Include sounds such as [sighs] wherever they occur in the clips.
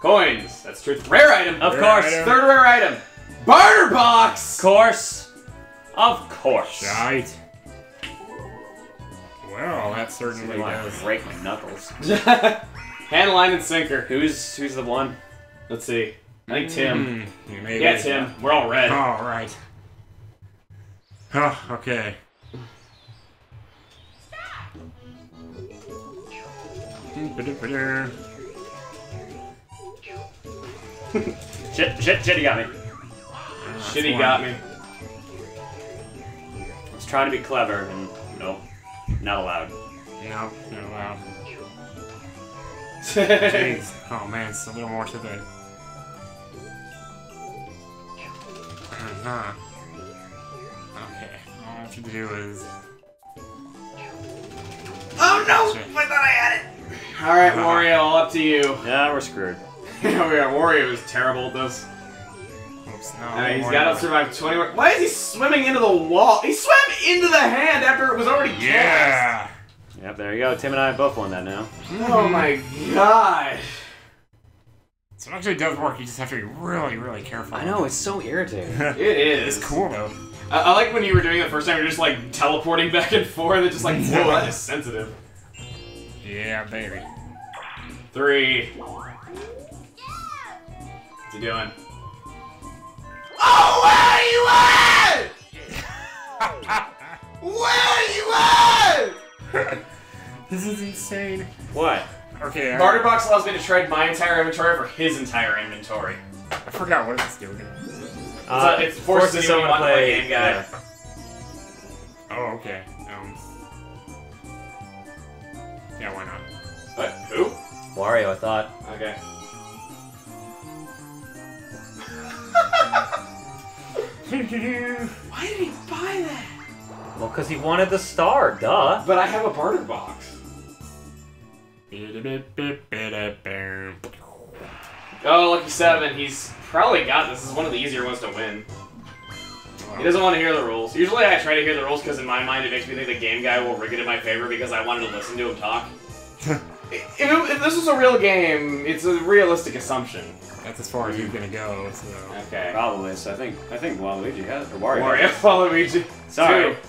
Coins. That's truth. Rare item. Of Rare course. item. Third rare item. Barter box. Of course. Of course. Right. Well, that certainly You does. break my knuckles. [laughs] Hand, line, and sinker. Who's who's the one? Let's see. I think Tim. Hmm, you maybe. Yeah, Tim. We're all red. All right. Oh, okay. Ba-da-ba-da. Shit, shit, shit, he got me. Shitty one. got me. I was trying to be clever, and nope, not allowed. No, not allowed. Jeez. [laughs] Oh man, it's a little more to the. Uh-huh. Okay, all I have to do is. oh no! Shit. I thought I had it. All right, Wario, all up to you. Yeah, we're screwed. [laughs] yeah, we are. Wario is terrible at this. Oops, no. Uh, he's more got to to- survive 20 more. Why is he swimming into the wall? He swam into the hand after it was already cast. Yeah! Yep, there you go. Tim and I both won that now. Oh my god. So it actually does work, you just have to be really, really careful. I know, it's so irritating. [laughs] It is. It's cool though. I, I like when you were doing it the first time, you're just like teleporting [laughs] back and forth. It's just like, whoa, that is sensitive. Yeah, baby. Three. What's he doing? Oh, where are you at? Where are you at? [laughs] This is insane. what? Okay, I, Barter box allows me to trade my entire inventory for his entire inventory. I forgot what it's doing. Uh, it forces anyone to play game guy. yeah. Oh, okay. Um. Yeah, why not? But who? Wario, I thought. Okay. Why did he buy that? Well, because he wanted the star, duh. But I have a barter box. Oh, lucky seven. He's probably got this. This is one of the easier ones to win. He doesn't want to hear the rules. Usually I try to hear the rules because in my mind it makes me think the game guy will rig it in my favor because I wanted to listen to him talk. [laughs] if, it- if this was a real game, it's a realistic assumption. That's as far as you're gonna go, so. Okay. Probably. So I think I think Waluigi has or Wario. Wario, has. [laughs] Waluigi. Sorry. Two.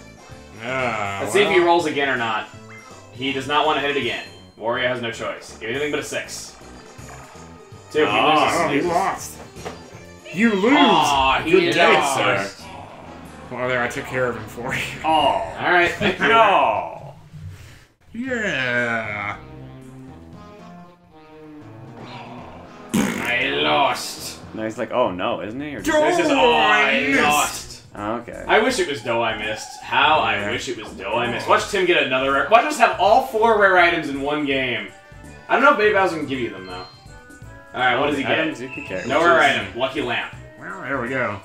Ah, Let's see if he rolls again or not. He does not want to hit it again. Wario has no choice. Give anything but a six. Two. He Ah, Oh, loses. he lost. You lose! Aw, he Good day, lost. sir. Well, there, I took care of him for you. Oh. All right. Thank [laughs] you. No. Yeah! Lost. No, he's like, oh no, isn't he? Or just, This is oh, I I missed. lost. oh, okay. I wish it was dough I missed. How I wish it was dough I missed. Watch Tim get another rare. Watch us have all four rare items in one game. I don't know if Baby Bowser can give you them though. All right, what does he Items get? you can carry. No which rare is- item. Lucky lamp. Well, there we go.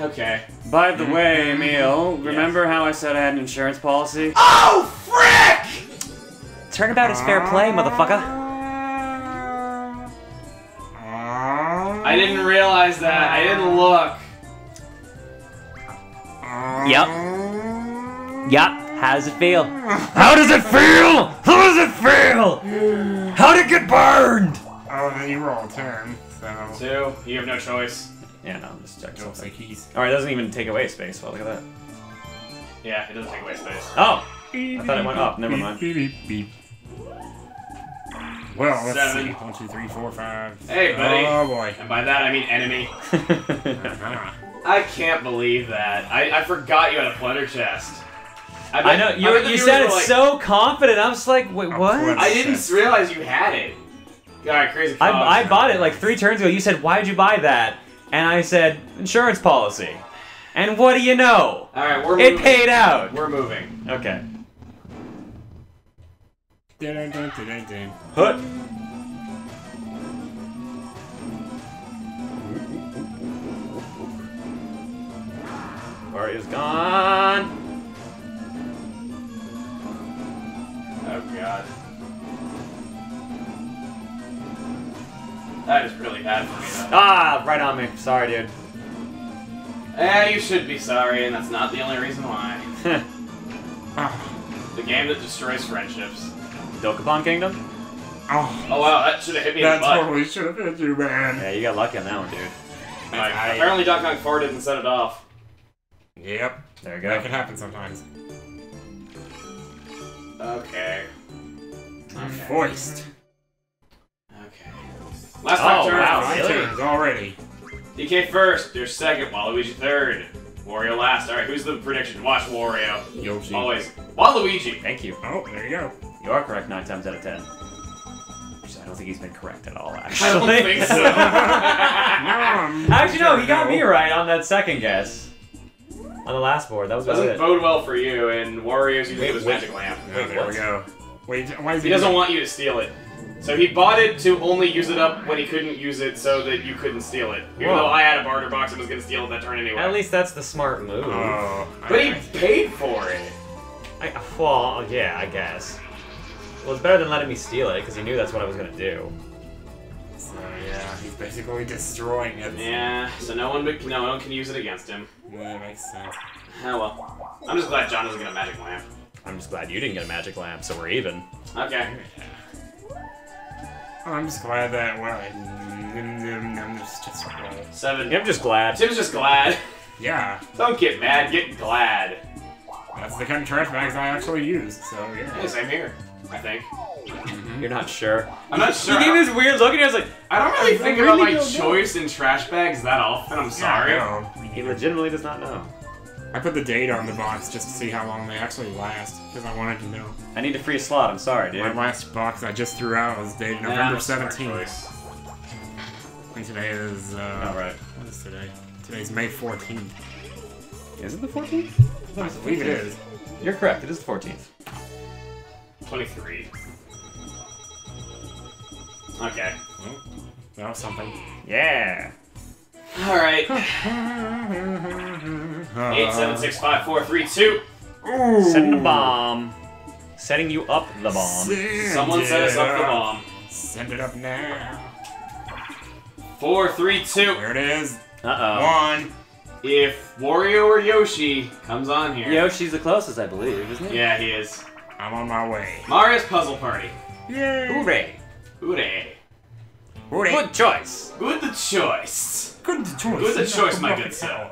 Okay. By the mm-hmm. way, Emile, remember how I said I had an insurance policy? Oh frick! Turnabout is fair play, ah. motherfucker. I didn't realize that. I didn't look. Yep. Yep. How does it feel? How does it feel? How does it feel? How did it get burned? Oh, then you roll a turn, so. Two. You have no choice. Yeah, no, I'm just checking Looks something. like he's. Alright, it doesn't even take away space. Well, look at that. Yeah, it doesn't take away space. Oh! I thought it went up. Never mind. Beep, beep, beep. Well, let's Seven. see. One, two, three, four, five. Hey, buddy. Oh boy. And by that I mean enemy. [laughs] Uh-huh. I can't believe that. I, I forgot you had a plunder chest. I, bet- I know, you, bet the you viewers said it like, so confident. I was like, wait, what? what? I didn't realize you had it. Alright, crazy. I, I bought it like three turns ago. You said, why did you buy that? And I said, insurance policy. And what do you know? Alright, we're It moving. paid out. We're moving. Okay. Dun, dun, dun, dun, dun. Hood. Wario's gone. Oh god. That is really bad for me though. Ah, right on me. Sorry, dude. Eh, you should be sorry, and that's not the only reason why. [laughs] The game that destroys friendships. Dokapon Kingdom? Oh, Oh wow, that should have hit me in that the butt. totally should have hit you, man. Yeah, you got lucky on that one, dude. Like, I- apparently Doc Kong farted and set it off. Yep, There you go. that can happen sometimes. Okay. Okay. Voiced. Okay. Last Oh, time turn. wow, My really? turns already. DK first, you're second, Waluigi third. Wario last. Alright, who's the prediction? Watch Wario. Yoshi. Always. Waluigi. Thank you. Oh, there you go. You are correct nine times out of ten. Which I don't think he's been correct at all, actually. [laughs] I don't think [laughs] so. No, I'm Actually, no, he got me right on that second guess. On the last board, that was about Doesn't it. bode well for you, and Wario's using Wait, his wait. magic lamp. Oh, there what? we go. Wait, why is He he doesn't want you to steal it. So he bought it to only use it up when he couldn't use it so that you couldn't steal it. Even Whoa. though I had a barter box and was gonna steal it that turn anyway. At least that's the smart move. Oh, but he paid for it. I, well, yeah, I guess. Well, it's better than letting me steal it because he knew that's what I was gonna do. So yeah, he's basically destroying it. Yeah, so no one but- no one can use it against him. Yeah, that makes sense. Oh well. I'm just glad Jon doesn't get a magic lamp. I'm just glad you didn't get a magic lamp, so we're even. Okay. Oh, I'm just glad that well, mm, mm, mm, I'm just just well, Seven. I'm just glad. Tim's just glad. yeah. Don't get mad, get glad. That's the kind of trash bags I actually use. So Yeah, yeah. same here. I think. Mm-hmm. You're not sure. I'm not sure. He gave this weird look, and I was like, I don't really I think really about my don't know. choice in trash bags that often. I'm sorry. Yeah, he legitimately does not know. I put the date on the box just to see how long they actually last, because I wanted to know. I need to free a slot. I'm sorry, dude. My last box I just threw out was dated Yeah, November that's 17th. choice. And today is, uh, All right. what is today? Today's May 14th. Is it the 14th? I believe it is. You're correct. It is the 14th. 23. Okay. Well, that was something. Yeah. Alright. Uh, Eight, seven, six, five, four, three, two. Ooh. Setting the bomb. Setting you up the bomb. Send Someone set us up the bomb. Send it up now. Four, three, two. There it is. Uh oh. One. If Wario or Yoshi comes on here. Yoshi's the closest, I believe, isn't he? Yeah, he is. I'm on my way. Mario's Puzzle Party. Yay. Hooray! Hooray. Hooray. Good choice. Good choice. Good choice. Good It's choice, not my good rocket sir.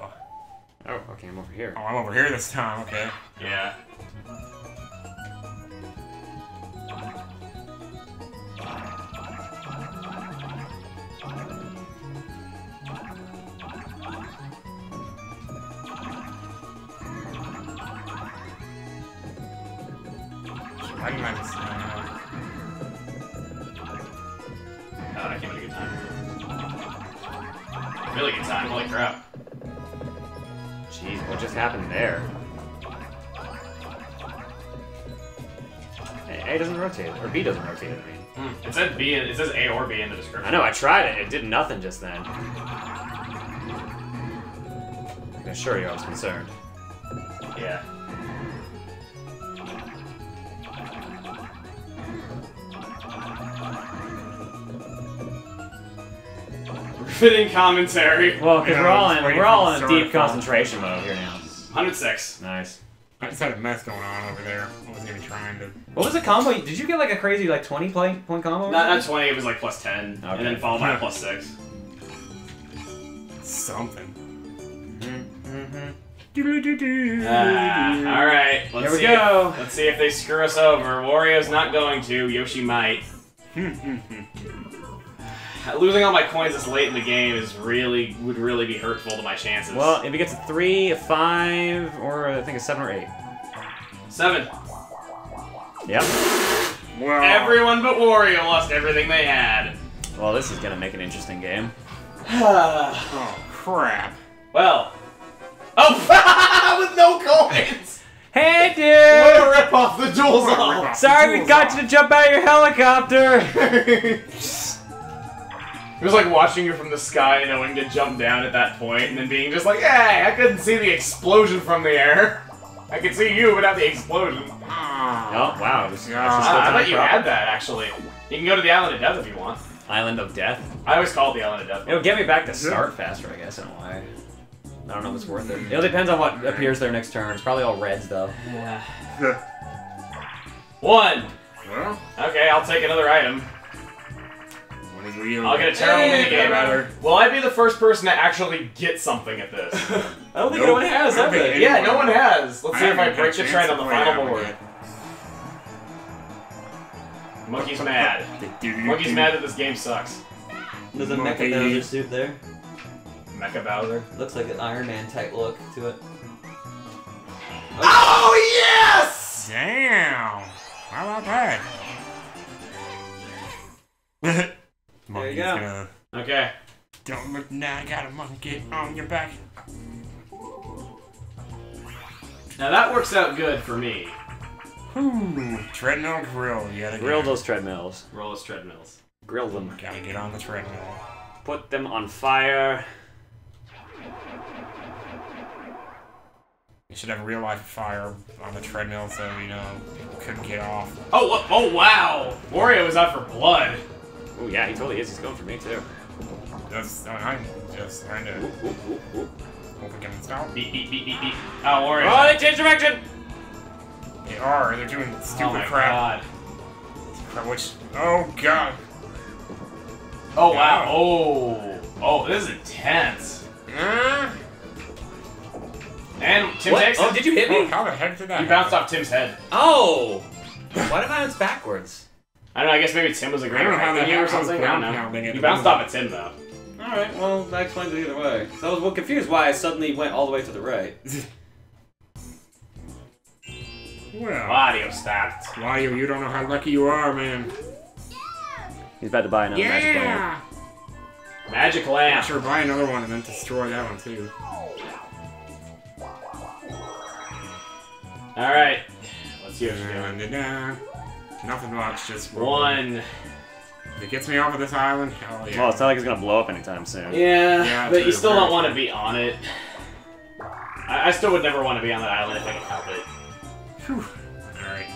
Oh, okay, I'm over here. Oh, I'm over here this time. Okay. Yeah. I can like this. Really good time. Holy crap. Jeez, what just happened there? A, doesn't rotate, or B doesn't rotate, I mean. Hmm. It said B. It says A or B in the description. I know, I tried it, it did nothing just then. I assure you I was concerned. Yeah. Fitting commentary. Well, because we're all in, we're all in start deep concentration mode here now. 106. Nice. I just had a mess going on over there. I wasn't even trying to. What was the combo? Did you get like a crazy like 20 point, point combo? or Not, not 20, it was like plus 10. Okay. And then followed by a [laughs] plus 6. Something. Mm -hmm. Ah, Alright, let's Here we see go. If, let's see if they screw us over. Wario's not going to. Yoshi might. [laughs] Losing all my coins this late in the game is really would really be hurtful to my chances. Well, if he gets a 3, a 5, or I think a 7 or 8. seven. Yep. well, Everyone but Wario lost everything they had. Well, this is gonna make an interesting game. [sighs] Oh crap. well. Oh, [laughs] with no coins. Hey, dude! What dude! a rip off the jewels What a all. rip-off. Sorry we got you to jump out of your helicopter! [laughs] It was like watching you from the sky, knowing to jump down at that point, and then being just like, "Hey, I couldn't see the explosion from the air. I could see you, but not the explosion." Oh, wow. This, Yeah. that's just Ah, I thought you had that actually. You can go to the island of death if you want. Island of Death. I always call it the island of death. It'll get me back to start faster, I guess, in a way. I don't know if it's worth it. It depends on what appears there next turn. It's probably all reds, though. Yeah. One. Okay, I'll take another item. With Ryu. I'll get a terrible Hey, minigame. better. Will I be the first person to actually get something at this? [laughs] I don't think Nope. anyone has, I have they? yeah, no one has. Let's see if I break a the trend on the final board. Monkey's mad. [laughs] Monkey's mad that this game sucks. There's a Monkey. Mecha Bowser suit there. Mecha Bowser. Looks like an Iron Man type look to it. Oh yes! Damn! How about that? [laughs] Monkey's go. Gonna, Okay. Don't look now, I got a monkey on your back. Now that works out good for me. Ooh, treadmill grill. You gotta Grill those treadmills. Rollers treadmills. Grill them. Gotta get on the treadmill. Put them on fire. You should have real life fire on the treadmill so you know people couldn't get off. Oh, oh, oh wow! Wario is out for blood. Oh yeah, he totally is. He's going for me too. That's I'm just trying to Ooh, ooh, ooh. hope we can stop. Beep beep beep beep beep. Oh, Wario. Oh, they changed direction. They are. They're doing stupid oh my crap. god. Crap, Which oh god. Oh wow. Oh. Oh, this is intense. Uh, And Tim's What? exit. Oh, did you hit oh, me? how the heck did that? You bounced off Tim's head. Oh! Why did I bounce backwards? I don't know. I guess maybe Tim was a greater don't know how height than the you or heck I was something. I don't know. You bounced off at Tim though. Alright, well, that explains it either way. 'Cause I was a little confused why I suddenly went all the way to the right. [laughs] Well, Audio stopped. Wario, you don't know how lucky you are, man. He's about to buy another magic lamp. Yeah. Magic lamp. Sure, buy another one and then destroy that one too. All right. Let's see what you're doing. Nothing much, just One. If it gets me off of this island, hell yeah. Well, it's not like it's gonna blow up anytime soon. Yeah, Yeah, but you still don't want to be on it. I, I still would never want to be on that island if I could help it. Whew. Alright.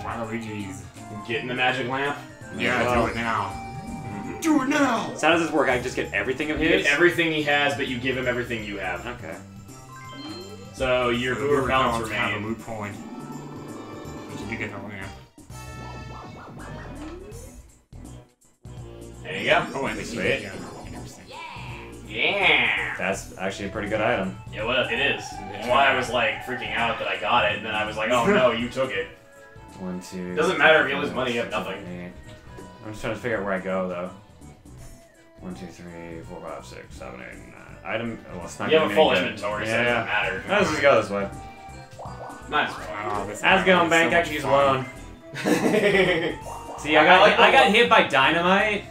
Waluigi's. Get in the magic lamp. Yeah, Well. do it now. Mm-hmm. Do it now! So how does this work? I just get everything of You his? get everything he has, but you give him everything you have. Okay. So your So Boo Uber repellents Repellent's kind of a remain. moot point. But you do get the lamp. There you go. Oh, and the Sweet. Yeah, interesting. Yeah. That's actually a pretty good item. Yeah, well, it is. And why I was like freaking out that I got it, and then I was like, oh no, you took it. One, two. Doesn't matter if you lose money, you have nothing. eight. I'm just trying to figure out where I go though. One, two, three, four, five, six, seven, eight, nine. Item. Well, it's not You have gonna a full be good. inventory, so Yeah, it doesn't yeah. matter. Let's just go this way. Nice. Wow, this How's it going, island is Bank? so I much can use fun. loan. See, [laughs] I I got like I the- got hit by dynamite